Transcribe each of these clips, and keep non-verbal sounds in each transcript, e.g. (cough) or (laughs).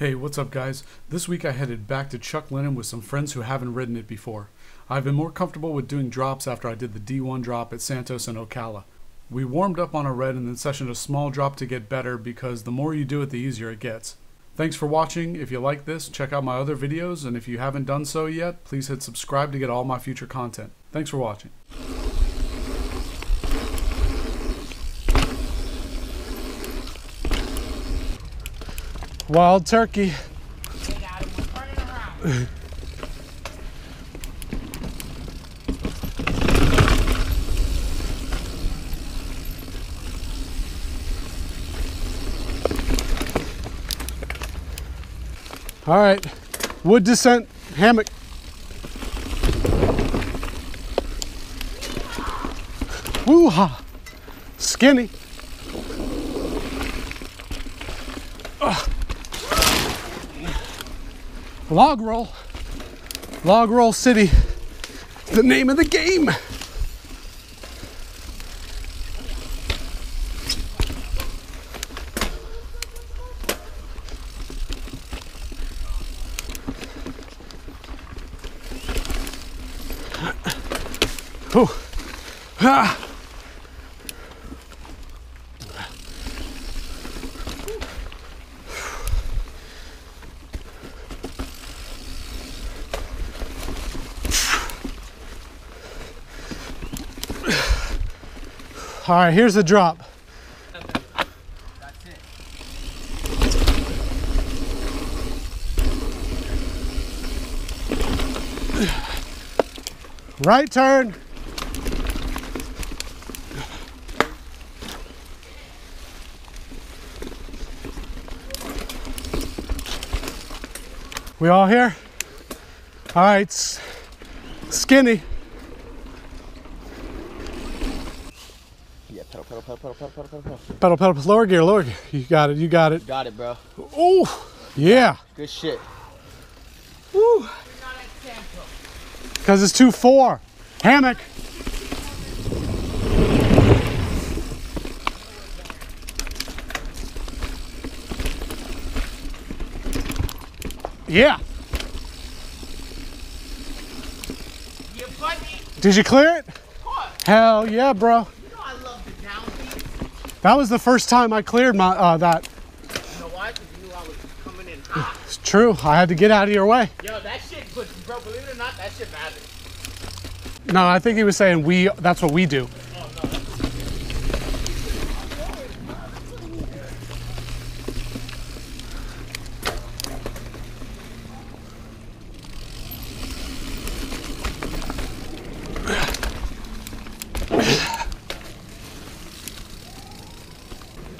Hey, what's up, guys? This week I headed back to Chuck Lennon with some friends who haven't ridden it before. I've been more comfortable with doing drops after I did the D1 drop at Santos and Ocala. We warmed up on a red and then sessioned a small drop to get better because the more you do it, the easier it gets. Thanks for watching. If you like this, check out my other videos, and if you haven't done so yet, please hit subscribe to get all my future content. Thanks for watching. Wild turkey. All right, wood descent hammock. Woo-ha, skinny. Log roll, log roll city, the name of the game. Oh. Ah. All right, here's the drop. Right turn. We all here? All right, skinny. Pedal, pedal, pedal, pedal, pedal, pedal, pedal, pedal. Pedal, pedal, pedal, lower gear, lower gear. You got it, you got it. Got it, bro. Oh, yeah. Good shit. Woo. Because it's 2 4. Hammock. Yeah. You buddy, Did you clear it? what? Hell yeah, bro. You know I love the downbeat. That was the first time I cleared my uh, that. You know why? Because you knew I was coming in hot. (sighs) It's true. I had to get out of your way. Yo, that shit, bro, believe it or not, that shit matters. No, I think he was saying we. That's what we do.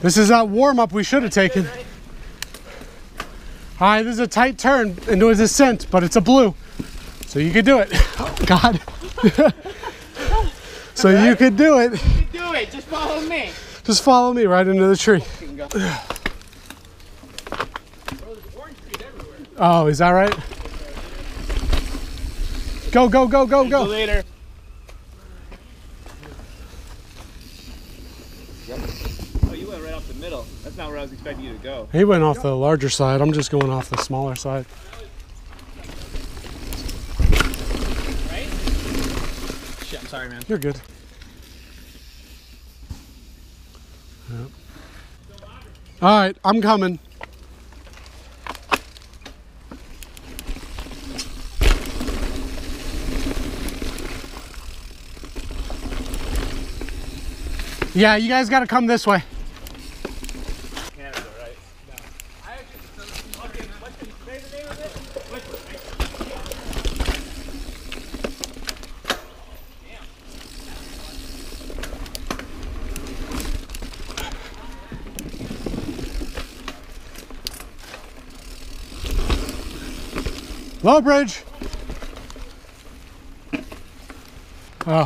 This is that warm up we should have taken. All right, this is a tight turn into a descent, but it's a blue. So you could do it. (laughs) Oh, God. (laughs) so you could do it. You could do it, just follow me. Just follow me right into the tree. Can go. Bro, there's orange feet everywhere. Oh, is that right? Go, go, go, go, Go go. later. Oh, you went right off the middle. That's not where I was expecting you to go. He went off the larger side. I'm just going off the smaller side. Right? Shit, I'm sorry, man. You're good. Yep. All right, I'm coming. Yeah, you guys got to come this way. Canada, right? Low bridge. Oh,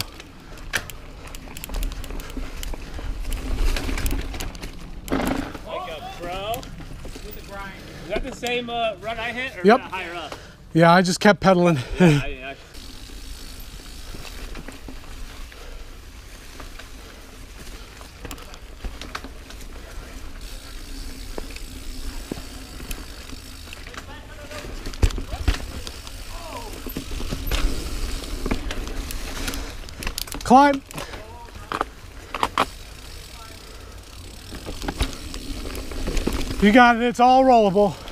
Like a pro. With the grind. Is that the same uh, run I hit, or Yep. higher up? yeah, I just kept pedaling. (laughs) I, I, Climb. You got it. It's all rollable.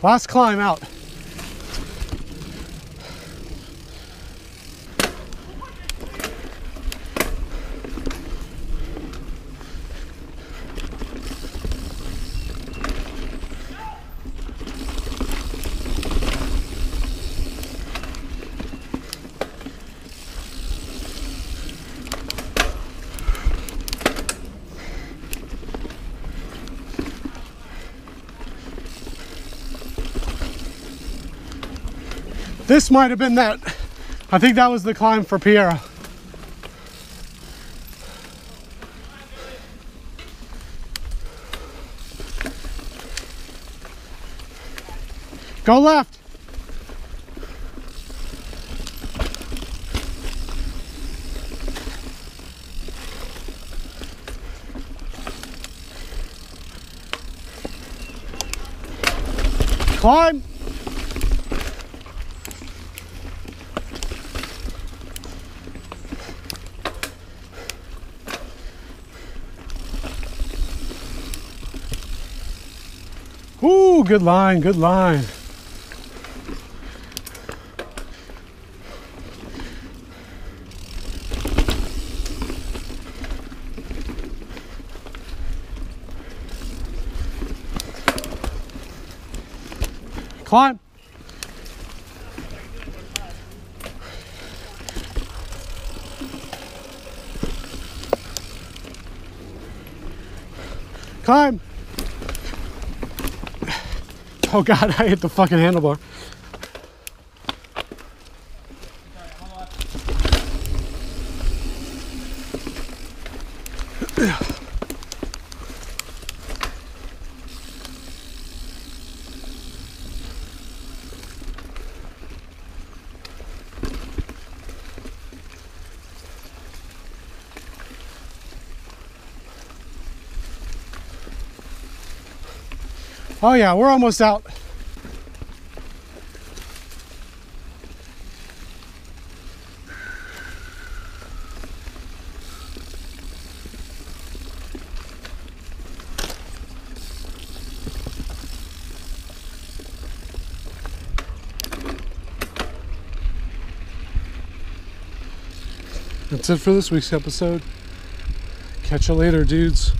Last climb out. This might have been that. I think that was the climb for Piera. Go left. Climb. Good line, good line. Climb. Climb. Oh god, (laughs) I hit the fucking handlebar. (clears throat) Oh yeah, we're almost out. That's it for this week's episode. Catch you later, dudes.